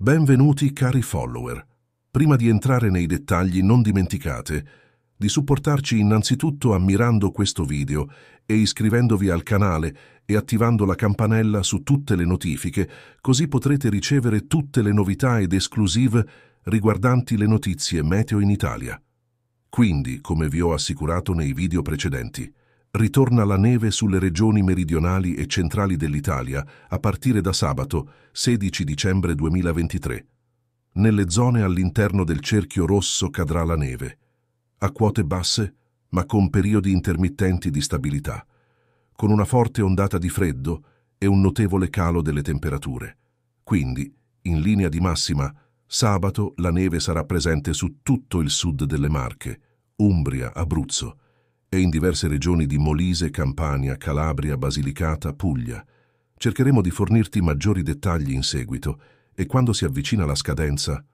Benvenuti cari follower. Prima di entrare nei dettagli non dimenticate di supportarci innanzitutto ammirando questo video e iscrivendovi al canale e attivando la campanella su tutte le notifiche, così potrete ricevere tutte le novità ed esclusive riguardanti le notizie meteo in Italia. Quindi, come vi ho assicurato nei video precedenti, ritorna la neve sulle regioni meridionali e centrali dell'Italia a partire da sabato 16 dicembre 2023. Nelle zone all'interno del cerchio rosso cadrà la neve, a quote basse ma con periodi intermittenti di stabilità, con una forte ondata di freddo e un notevole calo delle temperature. Quindi, in linea di massima, sabato la neve sarà presente su tutto il sud delle Marche, Umbria, Abruzzo, e in diverse regioni di Molise, Campania, Calabria, Basilicata, Puglia. Cercheremo di fornirti maggiori dettagli in seguito e quando si avvicina la scadenza